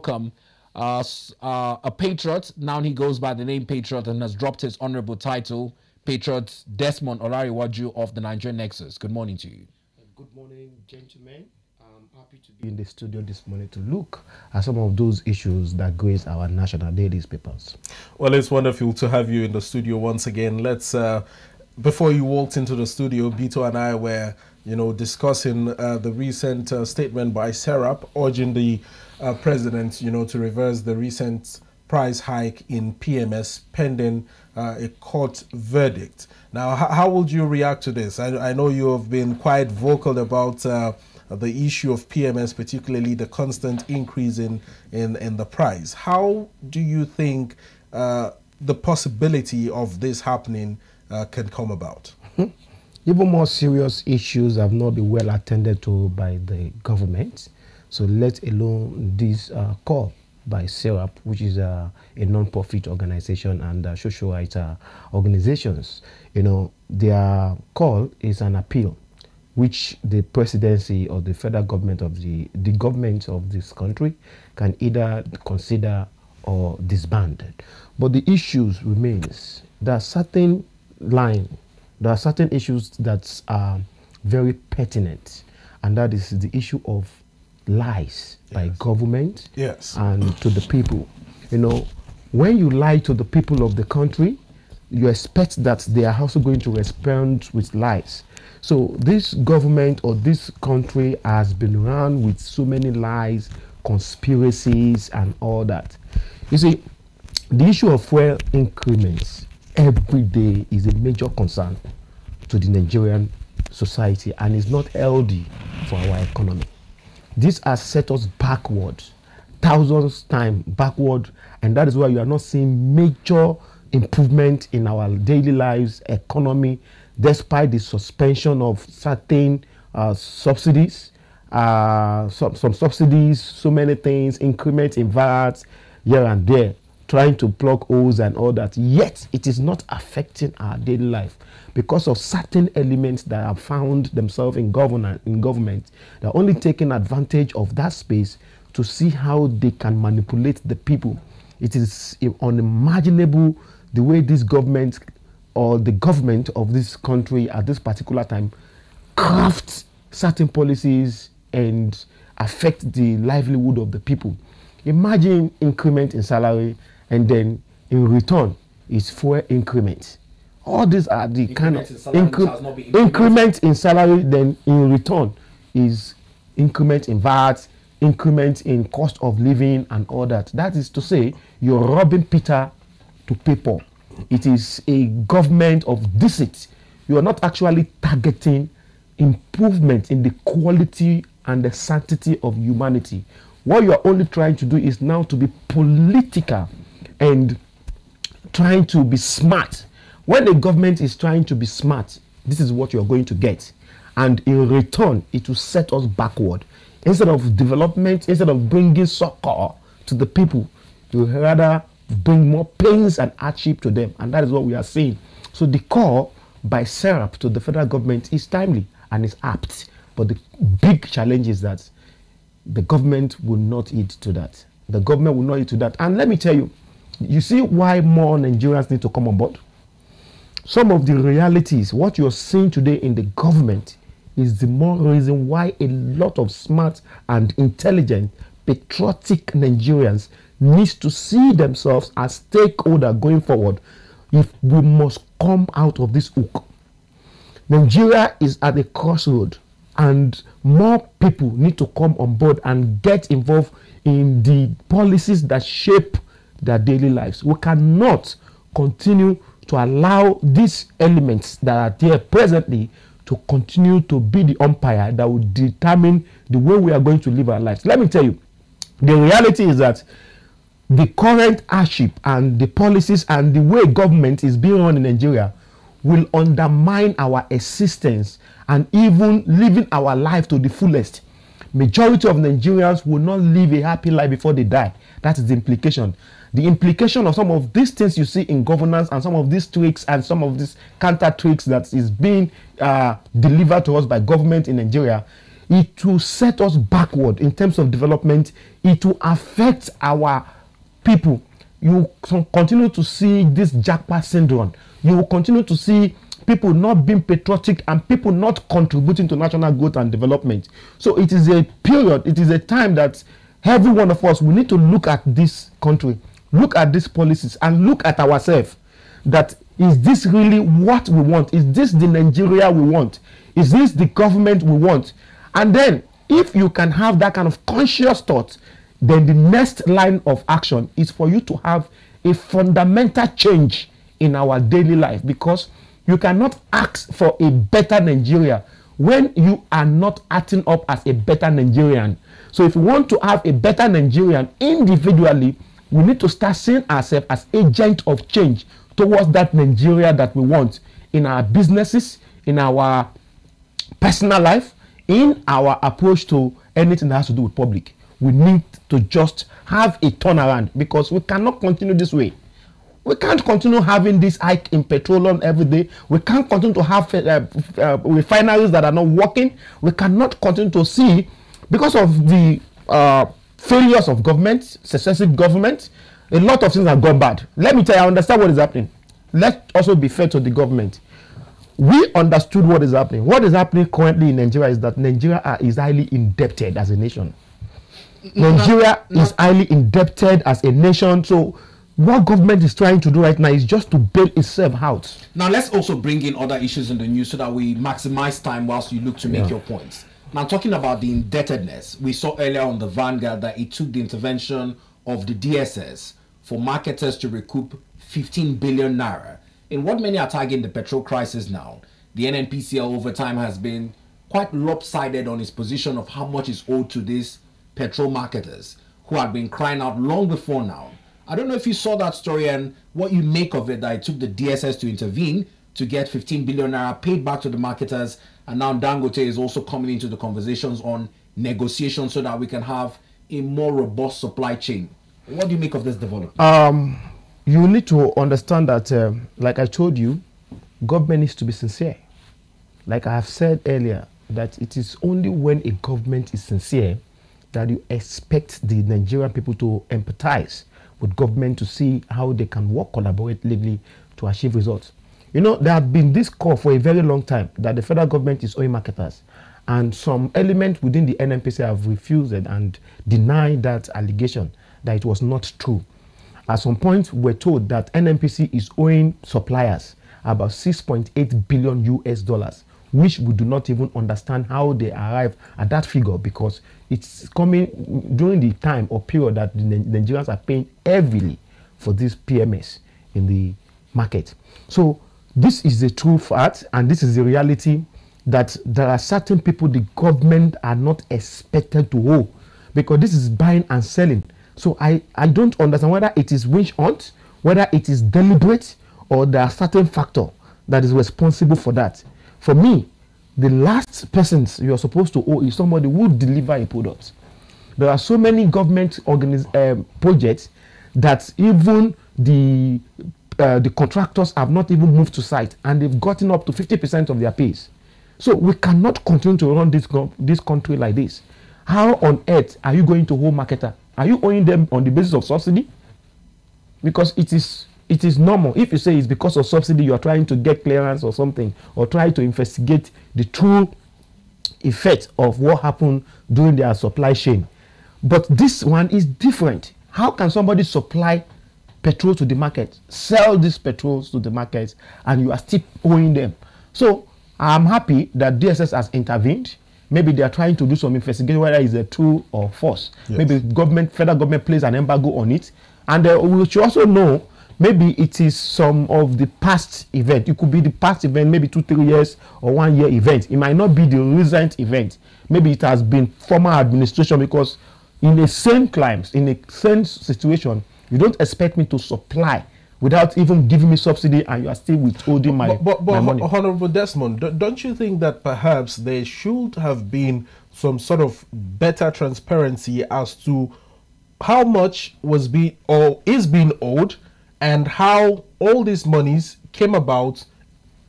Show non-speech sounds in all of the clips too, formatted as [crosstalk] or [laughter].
welcome uh, uh, a patriot. Now he goes by the name Patriot and has dropped his honorable title, Patriot Desmond Olarewaju of the Nigerian Nexus. Good morning to you. Good morning, gentlemen. I'm happy to be in the studio this morning to look at some of those issues that grace our national daily papers. Well, it's wonderful to have you in the studio once again. Let's, uh, before you walked into the studio, Bito and I were, you know, discussing uh, the recent uh, statement by Serap urging the uh, president, you know, to reverse the recent price hike in PMS pending uh, a court verdict. Now, how would you react to this? I, I, know you have been quite vocal about uh, the issue of PMS, particularly the constant increase in, in, in the price. How do you think uh, the possibility of this happening can come about? Even more serious issues have not been well attended to by the government. So let alone this uh, call by SERAP, which is a, a non-profit organization and uh, social rights uh, organizations. You know, their call is an appeal which the presidency or the federal government of the, the government of this country can either consider or disband. But the issues remains. Are certain line, there are certain issues that are very pertinent, and that is the issue of lies yes. by government yes. and to the people. You know, when you lie to the people of the country, you expect that they are also going to respond with lies. So this government or this country has been run with so many lies, conspiracies, and all that. You see, the issue of fuel increments every day is a major concern to the Nigerian society and is not healthy for our economy. This has set us backward, thousands times backward, and that is why you are not seeing major improvement in our daily lives, economy, despite the suspension of certain uh, subsidies, uh, some, some subsidies, so many things, increments in VAT here and there, trying to plug holes and all that. Yet it is not affecting our daily life because of certain elements that have found themselves in government. In government, they're only taking advantage of that space to see how they can manipulate the people. It is unimaginable the way this government or the government of this country at this particular time craft certain policies and affect the livelihood of the people. Imagine increment in salary and then in return is fuel increment. All these are the increment kind of incre increment in salary, then in return is increment in VAT, increment in cost of living, and all that. That is to say, you're robbing Peter to pay Paul. It is a government of deceit. You are not actually targeting improvement in the quality and the sanctity of humanity. What you are only trying to do is now to be political and trying to be smart. When the government is trying to be smart, this is what you're going to get. And in return, it will set us backward. Instead of development, instead of bringing succor to the people, you rather bring more pains and hardship to them. And that is what we are seeing. So the call by SERAP to the federal government is timely and is apt. But the big challenge is that the government will not heed to that. The government will not heed to that. And let me tell you, you see why more Nigerians need to come on board? Some of the realities, what you're seeing today in the government is the more reason why a lot of smart and intelligent, patriotic Nigerians needs to see themselves as stakeholder going forward if we must come out of this hook. Nigeria is at a crossroad and more people need to come on board and get involved in the policies that shape their daily lives. We cannot continue to allow these elements that are there presently to continue to be the umpire that will determine the way we are going to live our lives. Let me tell you, the reality is that the current hardship and the policies and the way government is being run in Nigeria will undermine our existence and even living our life to the fullest. Majority of Nigerians will not live a happy life before they die. That is the implication. The implication of some of these things you see in governance and some of these tweaks and some of these counter tweaks that is being uh, delivered to us by government in Nigeria it will set us backward in terms of development. It will affect our people. You con- continue to see this jackpot syndrome. You will continue to see people not being patriotic and people not contributing to national growth and development. So it is a period, it is a time that every one of us we need to look at this country, look at these policies, and look at ourselves. That is this really what we want? Is this the Nigeria we want? Is this the government we want? And then, if you can have that kind of conscious thought, then the next line of action is for you to have a fundamental change in our daily life because you cannot ask for a better Nigeria when you are not acting up as a better Nigerian. So, if you want to have a better Nigerian individually, we need to start seeing ourselves as agent of change towards that Nigeria that we want in our businesses, in our personal life, in our approach to anything that has to do with public. We need to just have a turnaround because we cannot continue this way. We can't continue having this hike in petroleum every day. We can't continue to have uh, uh, refineries that are not working. We cannot continue to see, because of the uh, failures of government, successive government, a lot of things have gone bad. Let me tell you, I understand what is happening. Let's also be fair to the government. We understood what is happening. What is happening currently in Nigeria is that Nigeria is highly indebted as a nation. Nigeria is highly indebted as a nation. So what government is trying to do right now is just to bail itself out. Now let's also bring in other issues in the news so that we maximize time whilst you look to make Yeah. your points. Now talking about the indebtedness, we saw earlier on the Vanguard that it took the intervention of the DSS for marketers to recoup 15 billion naira. In what many are tagging the petrol crisis now, the NNPCL over time has been quite lopsided on its position of how much is owed to these petrol marketers who had been crying out long before now. I don't know if you saw that story and what you make of it that it took the DSS to intervene to get 15 billion naira paid back to the marketers, and now Dangote is also coming into the conversations on negotiations so that we can have a more robust supply chain. What do you make of this development? Um, you need to understand that, um, like I told you, government needs to be sincere. Like I have said earlier, that it is only when a government is sincere that you expect the Nigerian people to empathize with government to see how they can work collaboratively to achieve results. You know, there have been this call for a very long time that the federal government is owing marketers. And some elements within the NNPC have refused and denied that allegation that it was not true. At some point, we're told that NNPC is owing suppliers about 6.8 billion US dollars, which we do not even understand how they arrive at that figure because it's coming during the time or period that the Nigerians are paying heavily for this PMS in the market. So this is the true fact, and this is the reality that there are certain people the government are not expected to owe because this is buying and selling. So I, I don't understand whether it is witch hunt, whether it is deliberate, or there are certain factor that is responsible for that. For me, the last persons you are supposed to owe is somebody who deliver a product. There are so many government organiz- um, projects that even the uh, the contractors have not even moved to site and they've gotten up to 50% of their pays. So we cannot continue to run this this country like this. How on earth are you going to hold marketer? Are you owing them on the basis of subsidy? Because it is it is normal. If you say it's because of subsidy, you are trying to get clearance or something, or try to investigate the true effect of what happened during their supply chain. But this one is different. How can somebody supply petrol to the market, sell these petrols to the market, and you are still owing them? So I'm happy that DSS has intervened. Maybe they are trying to do some investigation whether it's a true or false. Yes. Maybe government, federal government plays an embargo on it, and uh, we should also know maybe it is some of the past event. It could be the past event, maybe two, three years or one year event. It might not be the recent event. Maybe it has been former administration because in the same climes, in the same situation, you don't expect me to supply without even giving me subsidy and you are still withholding my, but, but, but my money. Honorable Desmond, do- don't you think that perhaps there should have been some sort of better transparency as to how much was being or is being owed and how all these monies came about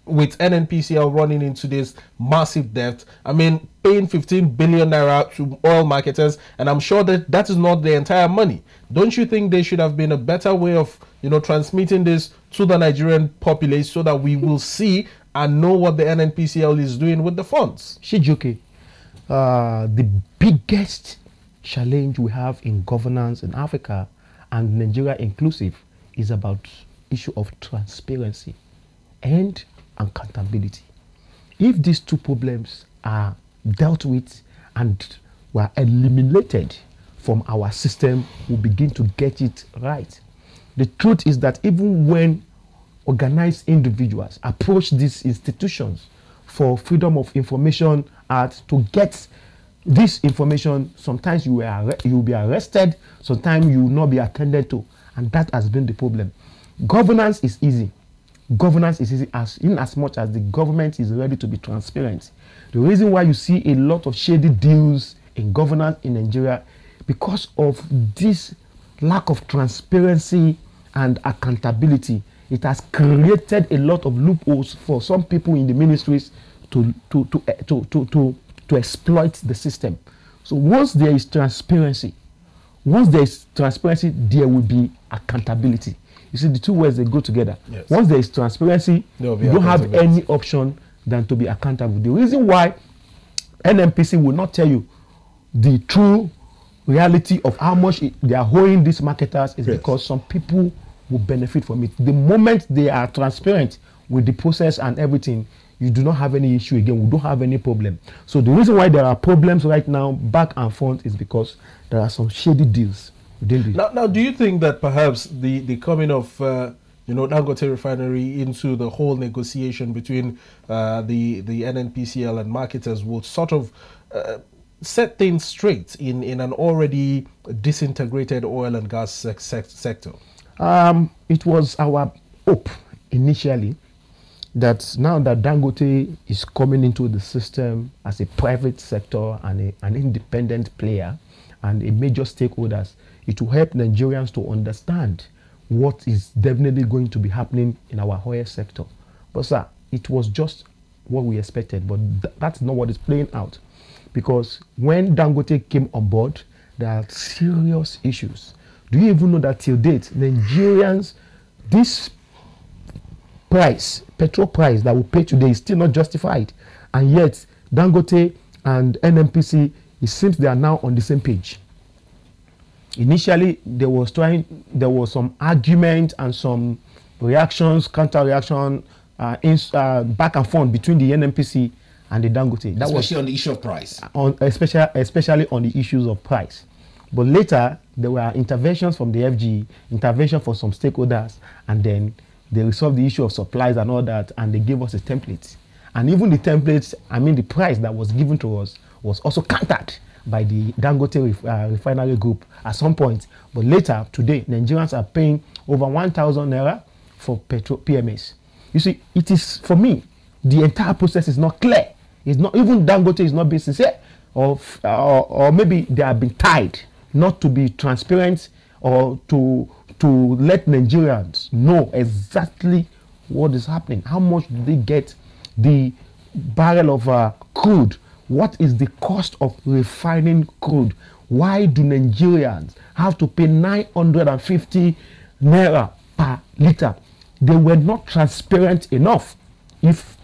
with NNPCL running into this massive debt. I mean, paying 15 billion naira to oil marketers, and I'm sure that that is not the entire money. Don't you think there should have been a better way of, you know, transmitting this to the Nigerian populace so that we will see and know what the NNPCL is doing with the funds? Shijuke, uh, the biggest challenge we have in governance in Africa and Nigeria inclusive is about issue of transparency and accountability. If these two problems are dealt with and were eliminated from our system, we begin to get it right. The truth is that even when organized individuals approach these institutions for freedom of information act to get this information, sometimes you will be arrested, sometimes you will not be attended to, and that has been the problem. Governance is easy. Governance is as in as much as the government is ready to be transparent. The reason why you see a lot of shady deals in governance in Nigeria because of this lack of transparency and accountability. It has created a lot of loopholes for some people in the ministries to to to eh, to to, to, to exploit the system. So once there is transparency once there is transparency there will be accountability you see the two words they go together Yes. once there is transparency There will be you don't have any option than to be accountable the reason why nnpc will not tell you the true reality of how much it, they are owing these marketers is Yes. because some people will benefit from it. The moment they are transparent with the process and everything, you do not have any issue again. We don't have any problem. So the reason why there are problems right now, back and front, is because there are some shady deals Now, now, do you think that perhaps the, the coming of uh, you know Dangote refinery into the whole negotiation between uh, the the NNPCL and marketers will sort of uh, set things straight in, in an already disintegrated oil and gas sec- sec- sector? Um, it was our hope initially that now that Dangote is coming into the system as a private sector and a, an independent player and a major stakeholders, it will help Nigerians to understand what is definitely going to be happening in our oil sector. But sir, it was just what we expected, but th- that's not what is playing out. Because when Dangote came on board, there are serious issues. Do you even know that till date, Nigerians, this price, petrol price that we pay today is still not justified. And yet, Dangote and NNPC, it seems they are now on the same page. Initially, there was trying, there was some argument and some reactions, counter reaction, uh, in, uh, back and forth between the NNPC and the Dangote. That was on the issue of price. on especially especially on the issues of price. But later there were interventions from the FG, intervention for some stakeholders, and then they resolved the issue of supplies and all that, and they gave us a template. And even the template, I mean, the price that was given to us was also countered by the Dangote ref, uh, refinery group at some point. But later today, Nigerians are paying over 1,000 naira for petrol PMS. You see, it is for me, the entire process is not clear. It's not even Dangote is not being sincere, or, or or maybe they have been tied not to be transparent or to to let Nigerians know exactly what is happening. How much do they get the barrel of uh, crude? What is the cost of refining crude? Why do Nigerians have to pay 950 naira per liter? They were not transparent enough if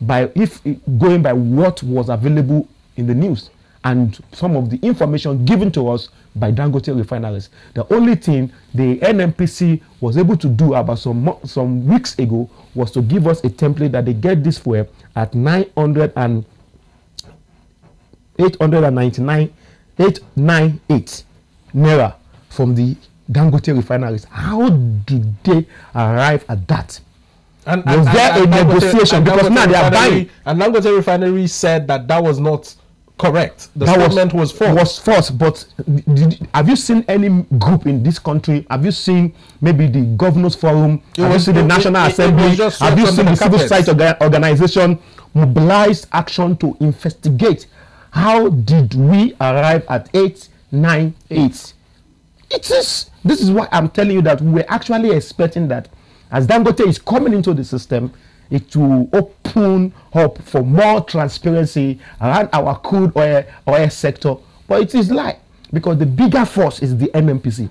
by if going by what was available in the news and some of the information given to us by Dangote refineries. The only thing the NNPC was able to do about some some weeks ago was to give us a template that they get this fuel at 900 and 899 898 naira from the Dangote refineries. How did they arrive at that? And, Was there a Dangote- negotiation? and Because now they are buying. And Dangote refinery said that that was not correct. The that statement was, false. Was false, but did, have you seen any group in this country? Have you seen maybe the governors forum? It have was- you seen the National it- it Assembly? was just have you seen the the civil society organization mobilize action to investigate? How did we arrive at eight nine eight? It is. This is why I'm telling you that we're actually expecting that as Dangote is coming into the system, it will open up for more transparency around our crude oil oil sector. But it is lie because the bigger force is the NNPC.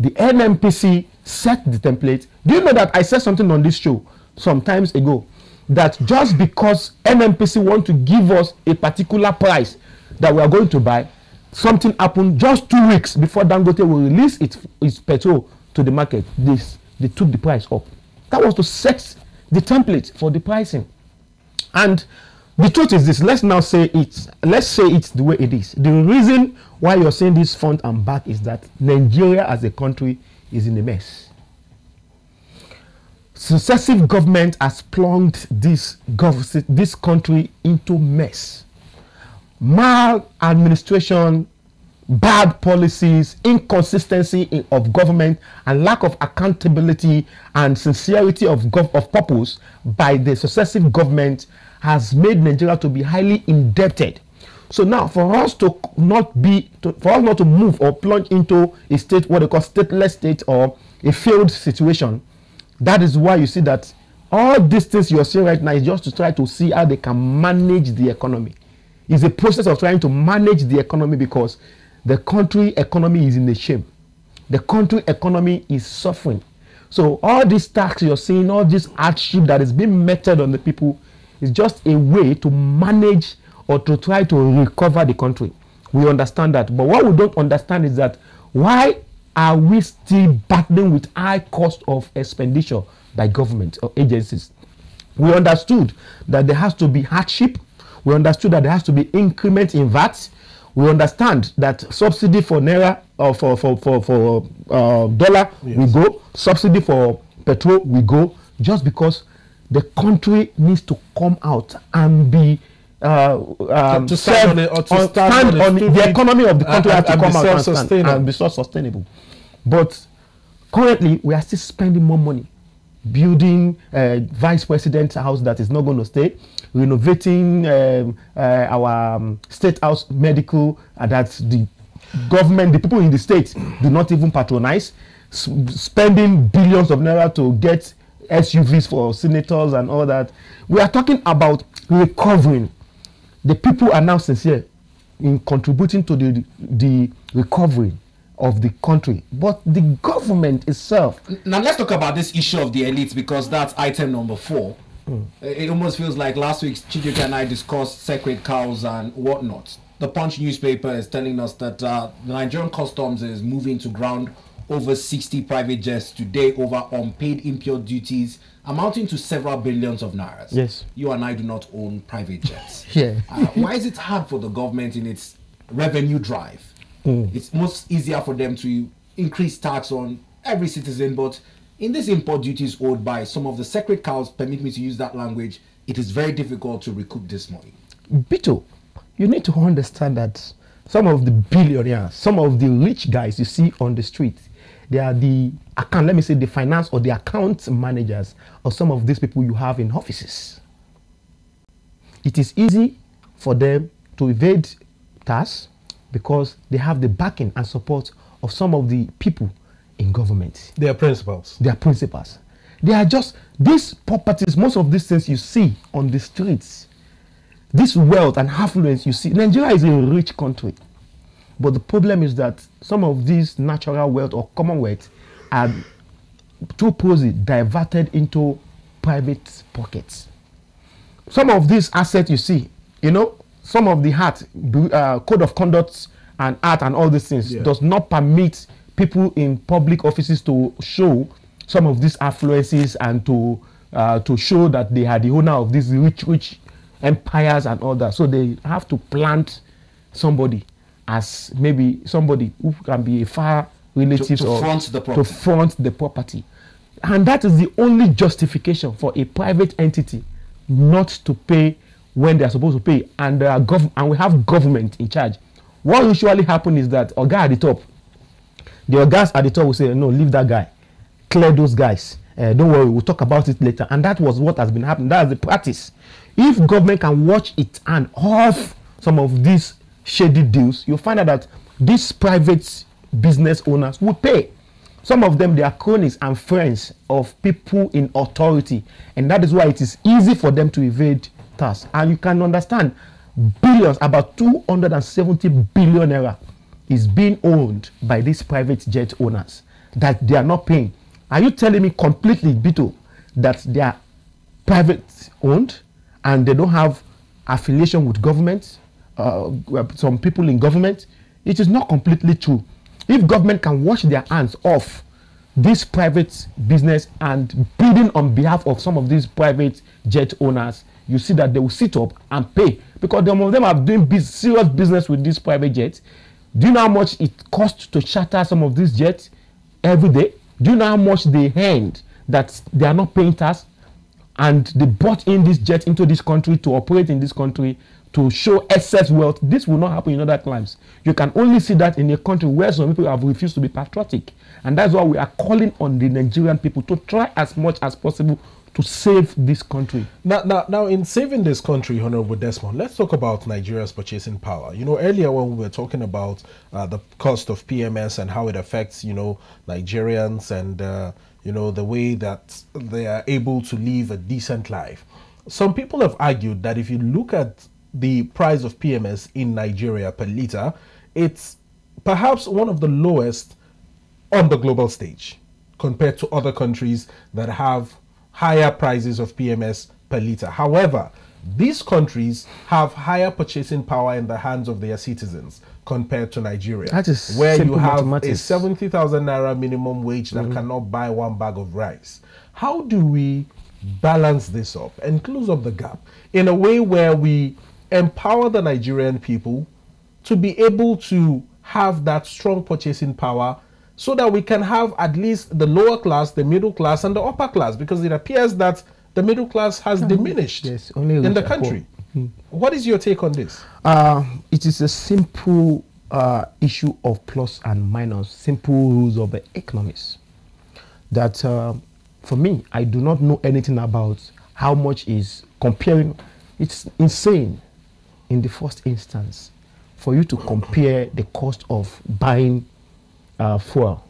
The NNPC set the template. Do you know that I said something on this show some times ago that just because NNPC want to give us a particular price that we are going to buy, something happened just two weeks before Dangote will release its, its petrol to the market. This they took the price up. That was to set the template for the pricing. And the truth is this let's now say it let's say it's the way it is the reason why you're saying this front and back is that nigeria as a country is in a mess successive government has plunged this gov this country into mess maladministration bad policies inconsistency in, of government and lack of accountability and sincerity of, of purpose by the successive government has made Nigeria to be highly indebted. So now, for us to not be, to, for us not to move or plunge into a state, what they call stateless state or a failed situation, that is why you see that all these things you're seeing right now is just to try to see how they can manage the economy. It's a process of trying to manage the economy because the country economy is in a shame. The country economy is suffering. So all these tax you're seeing, all this hardship that is being meted on the people is just a way to manage or to try to recover the country. We understand that. But what we don't understand is that why are we still battling with high cost of expenditure by government or agencies? We understood that there has to be hardship. We understood that there has to be increment in VAT. We understand that subsidy for naira or for for for, for uh, dollar Yes. we go, subsidy for petrol we go, just because the country needs to come out and be uh, um, To stand on it or to stand stand on on the economy of the country and- has to and come out and, stand and be self-sustainable. But currently, we are still spending more money building a vice president's house that is not going to stay, renovating um, uh, our um, state house medical uh, that the government, the people in the state do not even patronize, s- spending billions of naira to get SUVs for senators and all that. We are talking about recovering. The people are now sincere in contributing to the the recovery of the country, but the government itself Now let's talk about this issue of the elites because that's item number four. Hmm. It almost feels like last week Chijike and I discussed sacred cows and whatnot. The Punch newspaper is telling us that uh, the Nigerian customs is moving to ground over 60 private jets today over unpaid import duties amounting to several billions of naira. Yes. You and I do not own private jets. [laughs] Yeah. Uh, why is it hard for the government in its revenue drive? Mm. It's most easier for them to increase tax on every citizen, but in these import duties owed by some of the sacred cows, permit me to use that language, it is very difficult to recoup this money. Bito, you need to understand that some of the billionaires, some of the rich guys you see on the street, they are the account, let me say the finance or the account managers of some of these people you have in offices. It is easy for them to evade tax because they have the backing and support of some of the people in government Their principles. their principals. They are just these properties, most of these things you see on the streets, this wealth and affluence you see. Nigeria is a rich country. But the problem is that some of these natural wealth or commonwealth are too prosy diverted into private pockets. Some of these assets you see, you know, some of the art, uh, code of conduct and art and all these things Yeah. does not permit people in public offices to show some of these affluences and to uh, to show that they are the owner of these rich rich empires and all that. So they have to plant somebody as maybe somebody who can be a far relative to or front the to front the property. And that is the only justification for a private entity not to pay when they are supposed to pay. And, are gov- and we have government in charge. What usually happens is that Oga at the top, the Ogas at the top will say, no, leave that guy. Clear those guys. Uh, don't worry, we'll talk about it later. And that was what has been happening. That's the practice. If government can watch it and off some of these shady deals, you'll find out that these private business owners will pay. Some of them, they are cronies and friends of people in authority. And that is why it is easy for them to evade And you can understand billions, about 270 billion naira is being owned by these private jet owners that they are not paying. Are you telling me completely, Bito, that they are private owned and they don't have affiliation with government, uh, some people in government? It is not completely true. If government can wash their hands off this private business and bidding on behalf of some of these private jet owners, you see that they will sit up and pay because some of them are doing biz serious business with these private jets. Do you know how much it costs to charter some of these jets every day? Do you know how much they earned that they are not paying tax? And they brought in this jet into this country to operate in this country to show excess wealth. This will not happen in other climes. You can only see that in a country where some people have refused to be patriotic. And that's why we are calling on the Nigerian people to try as much as possible to save this country. Now, now, now, in saving this country, Honorable Desmond, let's talk about Nigeria's purchasing power. You know, earlier when we were talking about uh, the cost of PMS and how it affects, you know, Nigerians and, uh, you know, the way that they are able to live a decent life. Some people have argued that if you look at the price of PMS in Nigeria per liter, it's perhaps one of the lowest on the global stage compared to other countries that have higher prices of PMS per liter. However, these countries have higher purchasing power in the hands of their citizens compared to Nigeria, That is where you have a mathematics. 70,000 naira minimum wage that mm-hmm. cannot buy one bag of rice. How do we balance this up and close up the gap in a way where we empower the Nigerian people to be able to have that strong purchasing power so that we can have at least the lower class, the middle class, and the upper class because it appears that the middle class has diminished Yes, in the country. What is your take on this? Uh, it is a simple uh, issue of plus and minus, simple rules of the economics. That uh, for me, I do not know anything about how much is comparing. It's insane in the first instance for you to compare the cost of buying uh, fuel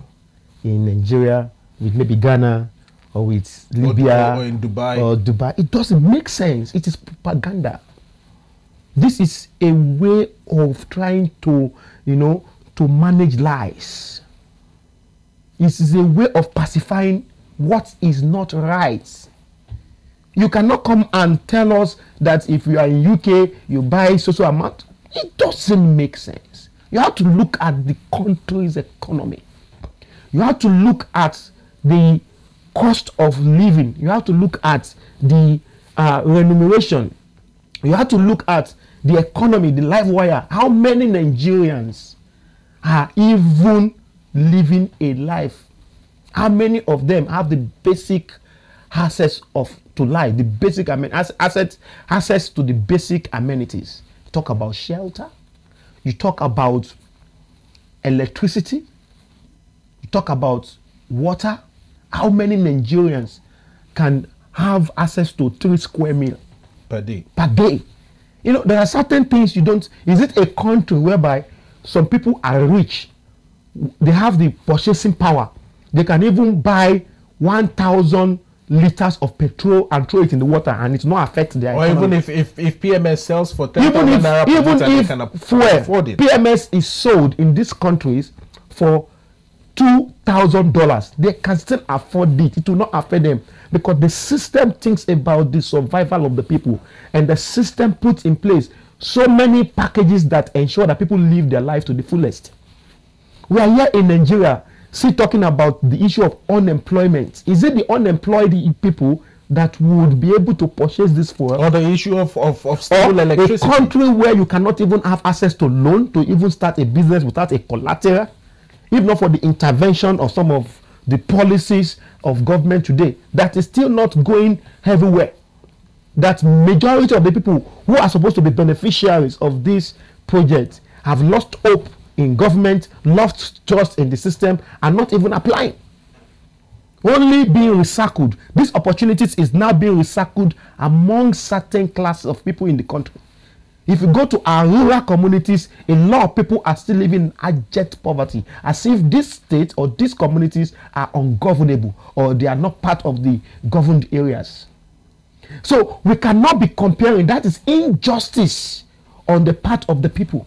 in Nigeria with maybe Ghana or with Libya or in Dubai. or Dubai. It doesn't make sense. It is propaganda. This is a way of trying to, you know, to manage lies. It is a way of pacifying what is not right. You cannot come and tell us that if you are in UK, you buy so so amount. It doesn't make sense. You have to look at the country's economy. You have to look at the cost of living. You have to look at the uh, remuneration. You have to look at the economy, the life wire. How many Nigerians are even living a life? How many of them have the basic access of to life, the basic amen- ass- assets, access to the basic amenities? Talk about shelter. You talk about electricity. You talk about water. How many Nigerians can have access to three square meal Per day. per day? You know, there are certain things you don't. Is it a country whereby some people are rich? They have the purchasing power. They can even buy 1,000 liters of petrol and throw it in the water and it's not affect their Or economy. even if, if, if PMS sells for 10,000 even if naira even liter, they if can afford it. PMS is sold in these countries for two thousand dollars, they can still afford it. It will not affect them because the system thinks about the survival of the people, and the system puts in place so many packages that ensure that people live their life to the fullest. We are here in Nigeria, still talking about the issue of unemployment. Is it the unemployed people that would be able to purchase this fuel? Or the issue of, of, of stable a country where you cannot even have access to loan to even start a business without a collateral if not for the intervention of some of the policies of government today that is still not going everywhere that majority of the people who are supposed to be beneficiaries of this project have lost hope in government lost trust in the system and not even applying only being recycled these opportunities is now being recycled among certain classes of people in the country If you go to our rural communities, a lot of people are still living in abject poverty, as if this state or these communities are ungovernable or they are not part of the governed areas. So we cannot be comparing. That is injustice on the part of the people.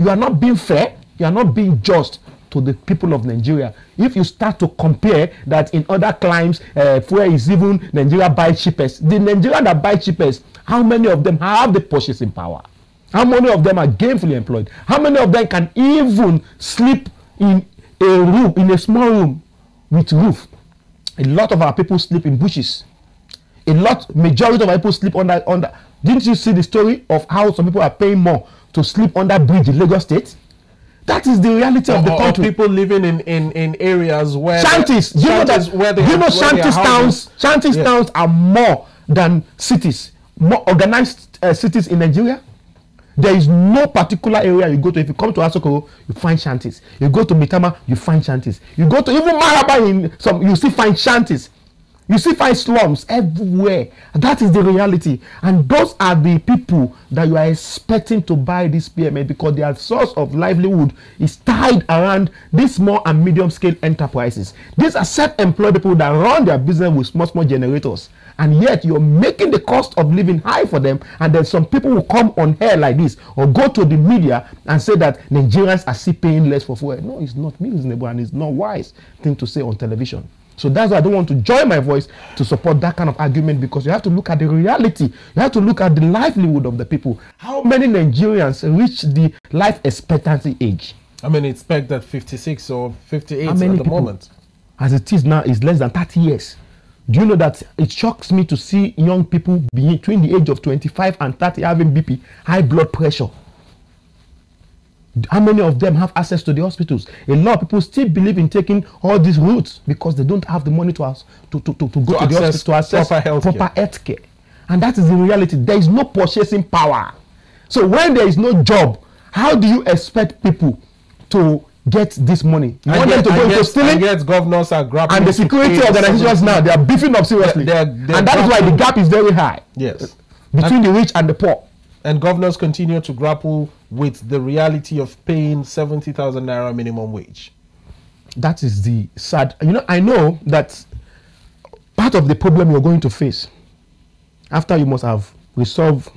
You are not being fair. You are not being just to the people of Nigeria. If you start to compare that in other climes, uh, even Nigeria buy cheapest, the Nigeria that buy cheapest, how many of them have the purchasing power? How many of them are gainfully employed? How many of them can even sleep in a room, in a small room with roof? A lot of our people sleep in bushes. A lot, majority of our people sleep under under. Didn't you see the story of how some people are paying more to sleep under bridge in Lagos State? That is the reality of the Or- or country. people living in, in, in areas where shanties. Do you know shanties that? where they you know shanties towns? Shanties Yeah. towns are more than cities, more organized uh, cities in Nigeria. There is no particular area you go to. If you come to Asoko, you find shanties. You go to Mitama, you find shanties. You go to even Maraba in some, you still find shanties. You see find slums everywhere. That is the reality. And those are the people that you are expecting to buy this PMS because their source of livelihood is tied around these small and medium scale enterprises. These are self-employed people that run their business with small, small generators. And yet you're making the cost of living high for them. And then some people will come on here like this or go to the media and say that Nigerians are still paying less for fuel. No, it's not reasonable and it's not wise thing to say on television. So that's why I don't want to join my voice to support that kind of argument because you have to look at the reality. You have to look at the livelihood of the people. How many Nigerians reach the life expectancy age? I mean, it's pegged at 56 or 58 at the moment. As it is now, is less than 30 years. Do you know that it shocks me to see young people between the age of 25 and 30 having BP, high blood pressure? How many of them have access to the hospitals? A lot of people still believe in taking all these routes because they don't have the money to, us, to, to, to, to go To to, the hospital to access proper health care. And that is the reality. There is no purchasing power. So when there is no job, how do you expect people to get this money? You want them to go into stealing? and yet governors are grappling and the security organizations now they are beefing up seriously They- they're- they're and that is why the gap is very high Yes. between the rich and the poor And governors continue to grapple with the reality of paying 70,000 naira minimum wage. that is the sad you know i know that part of the problem you're going to face after you must have resolved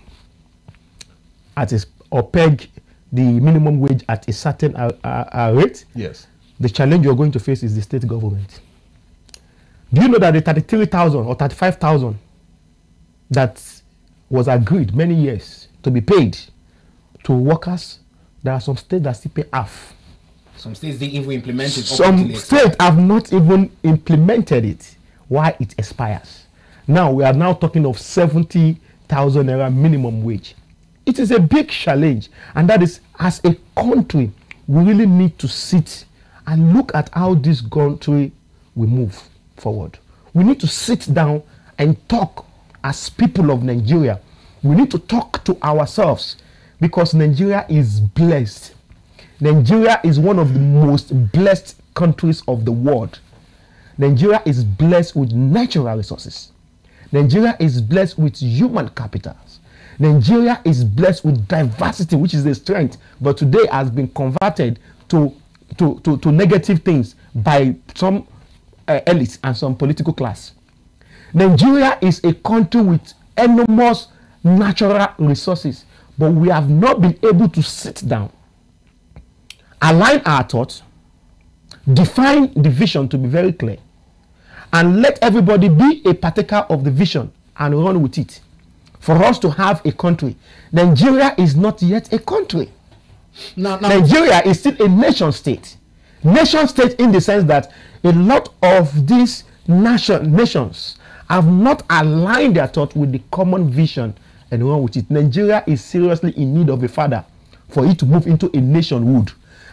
at a or peg the minimum wage at a certain uh, uh, uh, rate Yes. the challenge you're going to face is the state government. Do you know that the 33,000 or 35,000 that was agreed many years to be paid to workers, there are some states that still pay half. Some states didn't even implement it. Some until it expired. states have not even implemented it. Why it expires? Now we are now talking of 70,000 naira minimum wage. It is a big challenge, and that is as a country, we really need to sit and look at how this country will move forward. We need to sit down and talk as people of Nigeria. We need to talk to ourselves because Nigeria is blessed. Nigeria is one of the most blessed countries of the world. Nigeria is blessed with natural resources. Nigeria is blessed with human capitals. Nigeria is blessed with diversity, which is a strength, but today has been converted to, to, to, to negative things by some uh, elites and some political class. Nigeria is a country with enormous natural resources, but we have not been able to sit down, align our thoughts, define the vision to be very clear, and let everybody be a partaker of the vision and run with it. For us to have a country, Nigeria is not yet a country. Now, now, Nigeria is still a nation state. Nation state in the sense that a lot of these nation nations have not aligned their thought with the common vision run with it. Nigeria is seriously in need of a father for it to move into a nationhood.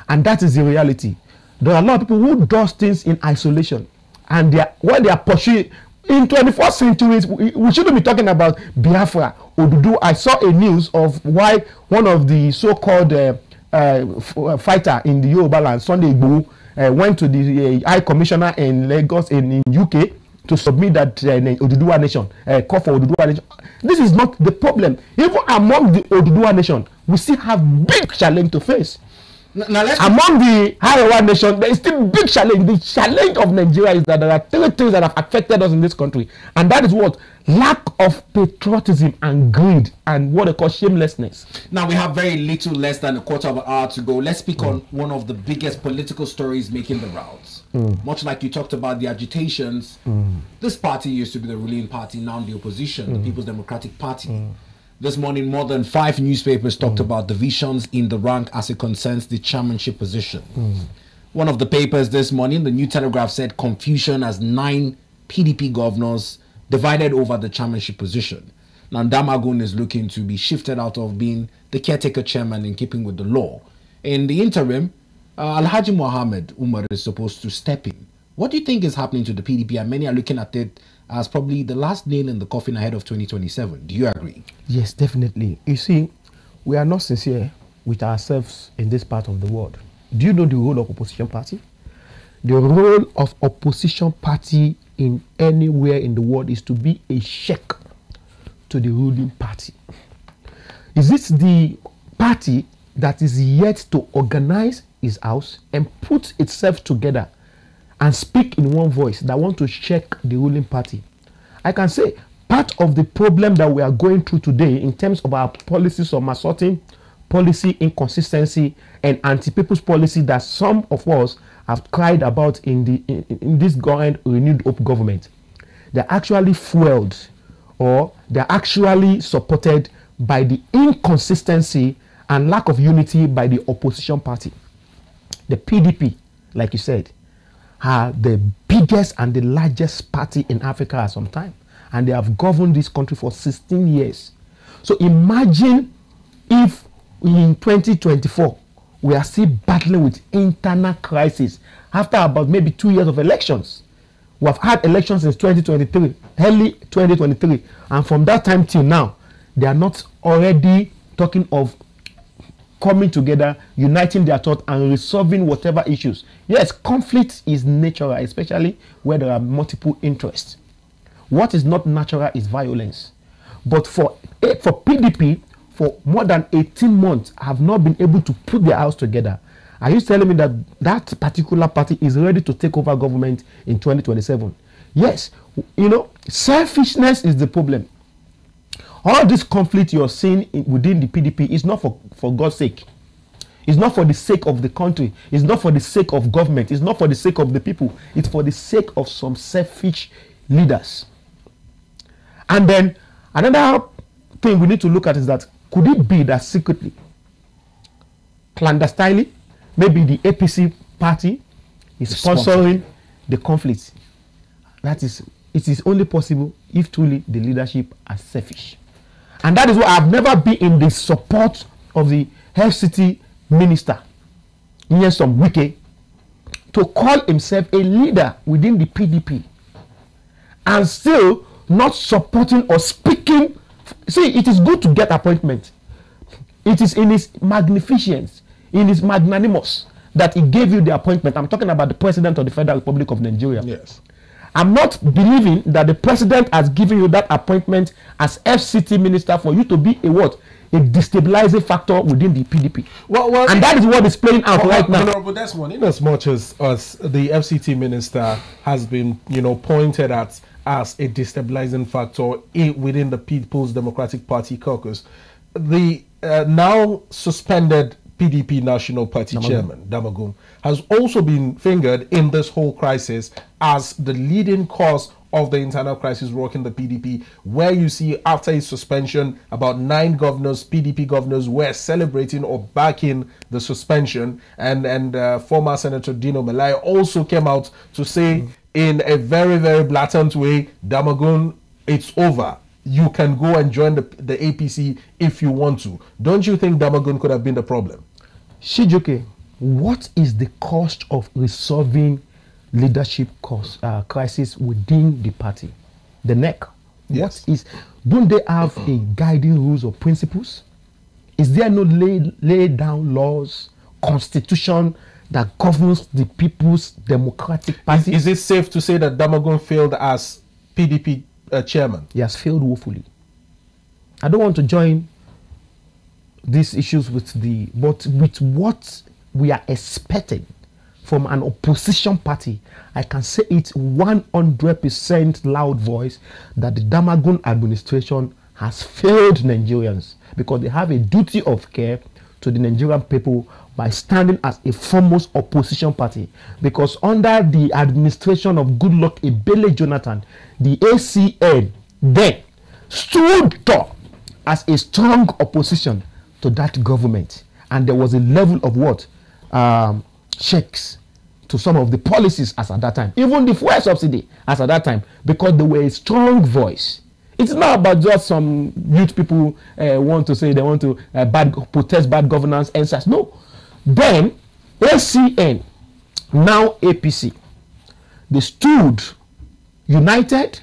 And that is the reality. There are a lot of people who does things in isolation. And they are, when they are pursuing in 21st century, we, we shouldn't be talking about Biafra. Odudu. I saw a news of why one of the so-called uh, uh, uh, fighter in the Yoruba land, Sunday Igboho, uh, went to the uh, High Commissioner in Lagos in, in UK to submit that uh, Oduduwa nation, uh, call for Oduduwa nation. This is not the problem. Even among the Oduduwa nation, we still have big challenge to face. Now let's Among the Arewa nation, there is still big challenge. The challenge of Nigeria is that there are three things that have affected us in this country, and that is what lack of patriotism and greed, and what they call shamelessness. Now we have very little less than a quarter of an hour to go. Let's speak on one of the biggest political stories making the rounds. Mm. Much like you talked about the agitations, mm. this party used to be the ruling party, now the opposition, the mm. People's Democratic Party. This morning, more than five newspapers talked about divisions in the rank as it concerns the chairmanship position. One of the papers this morning, the New Telegraph said confusion as nine PDP governors divided over the chairmanship position. Now, Damagum is looking to be shifted out of being the caretaker chairman in keeping with the law. In the interim, uh, Alhaji Mohammed Umar is supposed to step in. What do you think is happening to the PDP? And many are looking at it as probably the last nail in the coffin ahead of 2027. Do you agree? Yes, definitely. You see, we are not sincere with ourselves in this part of the world. Do you know the role of opposition party? The role of opposition party in anywhere in the world is to be a check to the ruling party. Is it the party that is yet to organize its house and put itself together and speak in one voice that want to check the ruling party? I can say part of the problem that we are going through today in terms of our policies of assorting, policy inconsistency, and anti-people's policy that some of us have cried about in the in, in this current renewed hope government. They're actually fueled or they're actually supported by the inconsistency and lack of unity by the opposition party. The PDP, like you said, are the biggest and the largest party in Africa at some time. And they have governed this country for 16 years. So imagine if in 2024 we are still battling with internal crisis after about maybe two years of elections. We have had elections since 2023, early 2023, and from that time till now, they are not already talking of coming together, uniting their thought, and resolving whatever issues. Yes, conflict is natural, especially where there are multiple interests. What is not natural is violence. But for eh, for PDP, for more than 18 months, have not been able to put their house together. Are you telling me that that particular party is ready to take over government in 2027? Yes, you know, selfishness is the problem all this conflict you're seeing within the PDP is not for, for God's sake. It's not for the sake of the country. It's not for the sake of government. It's not for the sake of the people. It's for the sake of some selfish leaders. And then another thing we need to look at is that could it be that secretly, clandestinely, maybe the APC party is sponsoring the conflict? That is, it is only possible if truly the leadership are selfish. And that is why I've never been in the support of the FCT minister, Nyesom Wike, to call himself a leader within the PDP and still not supporting or speaking. See, it is good to get appointment. It is in his magnificence, in his magnanimous, that he gave you the appointment. I'm talking about the president of the Federal Republic of Nigeria. Yes. I'm not believing that the president has given you that appointment as FCT minister for you to be a what? A destabilizing factor within the PDP. Well, well, and that is what is playing out right now. Honorable Desmond, in as much as, as the FCT minister has been, you know, pointed at as a destabilizing factor within the People's Democratic Party caucus, the uh, now suspended PDP National Party Damagum. chairman, Damagum, has also been fingered in this whole crisis as the leading cause of the internal crisis rocking the PDP, where you see after his suspension, about nine governors, PDP governors, were celebrating or backing the suspension. And, and uh, former Senator Dino Melaye also came out to say in a very, very blatant way, Damagum, it's over. You can go and join the, the APC if you want to. Don't you think Damagum could have been the problem? Shijuke, what is the cost of resolving leadership cost, uh, crisis within the party? The neck. Yes. What is? Don't they have a guiding rules or principles? Is there no lay, lay down laws, constitution that governs the People's Democratic Party. Is it safe to say that Damagum failed as PDP uh, chairman? He has failed woefully. I don't want to join these issues with the, but with what we are expecting from an opposition party, I can say it 100% loud voice that the Damagum administration has failed Nigerians because they have a duty of care to the Nigerian people by standing as a foremost opposition party. Because under the administration of Goodluck Ebele Jonathan, the ACN then stood up as a strong opposition to that government. And there was a level of what? Um, checks to some of the policies as at that time. Even the fuel subsidy as at that time. Because they were a strong voice. It's not about just some youth people uh, want to say they want to uh, bad, protest bad governance and such. No. Then ACN, now APC, they stood united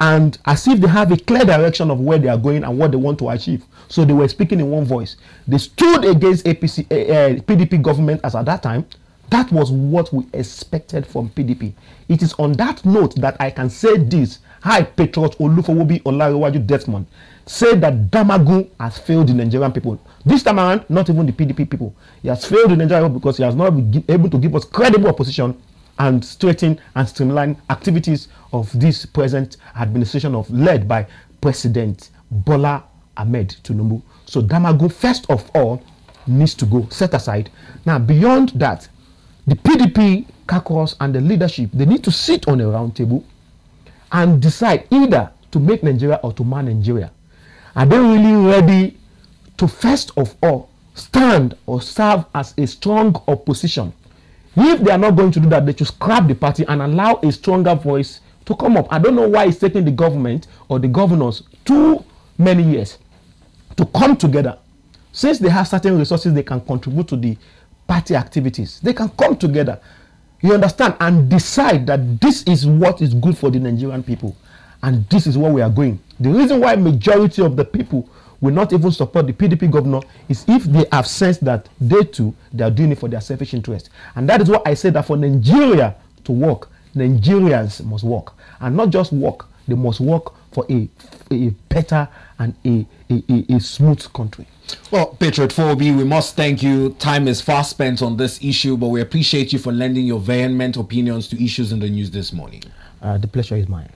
and as if they have a clear direction of where they are going and what they want to achieve. So they were speaking in one voice. They stood against APC, uh, uh, PDP government as at that time. That was what we expected from PDP. It is on that note that I can say this. Hi, Patriot Olufowobi Olarewaju Desmond said that Damagum has failed the Nigerian people. This time around, not even the PDP people. He has failed the Nigerian people because he has not been able to give us credible opposition and straighten and streamline activities of this present administration of led by President Bola Ahmed Tinubu. So Damagum, first of all, needs to go set aside. Now, beyond that, the PDP caucus and the leadership they need to sit on a round table and decide either to make Nigeria or to man Nigeria. Are they really ready to first of all stand or serve as a strong opposition? If they are not going to do that, they should scrap the party and allow a stronger voice to come up. I don't know why it's taking the government or the governors too many years to come together. Since they have certain resources they can contribute to the party activities, they can come together, you understand, and decide that this is what is good for the Nigerian people and this is where we are going. The reason why majority of the people will not even support the PDP governor is if they have sensed that they too they are doing it for their selfish interest. And that is why I say that for Nigeria to work, Nigerians must work. And not just work, they must work for a, a better and a, a, a, a smooth country. Well, Patriot 4B, we must thank you. Time is fast spent on this issue, but we appreciate you for lending your vehement opinions to issues in the news this morning. Uh, the pleasure is mine.